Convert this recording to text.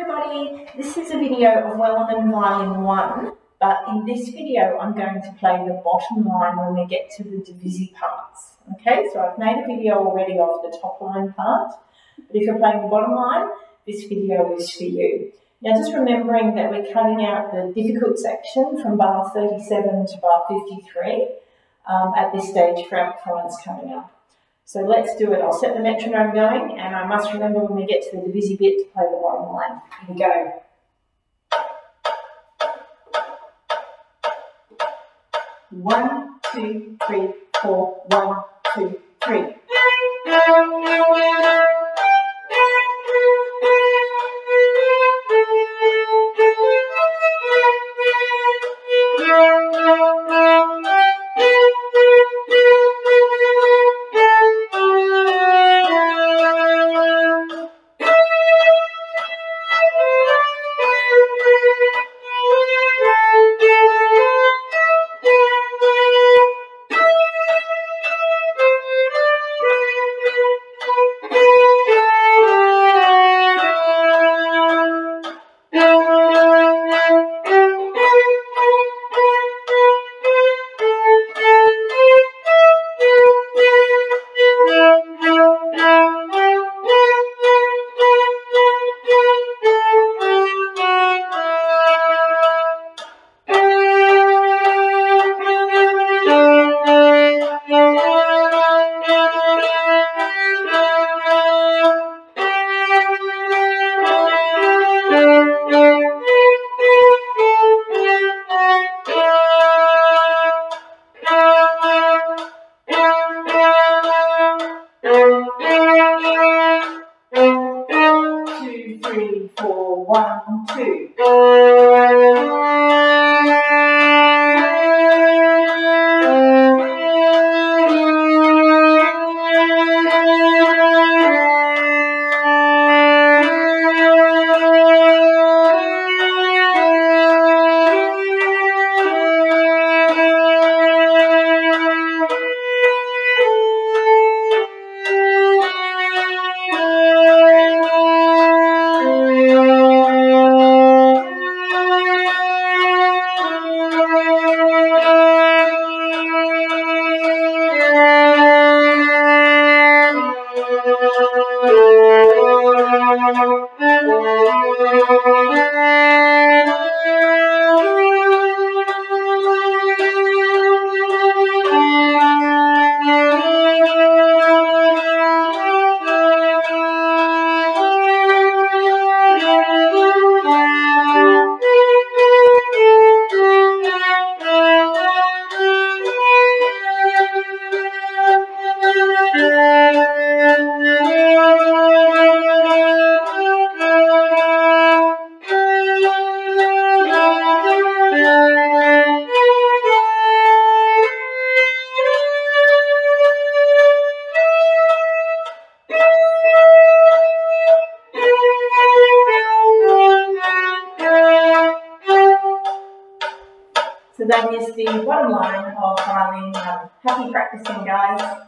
everybody, this is a video of Wellerman Violin 1, but in this video I'm going to play the bottom line when we get to the divisi parts. Okay, so I've made a video already of the top line part, but if you're playing the bottom line, this video is for you. Now just remembering that we're cutting out the difficult section from bar 37 to bar 53 um, at this stage for our performance coming up. So let's do it. I'll set the metronome going and I must remember when we get to the divisi bit to play the bottom line. Here we go. One, two, three, four, one, two, three. Three, four, one, two. So that is the bottom line of violin. Um, happy practicing, guys.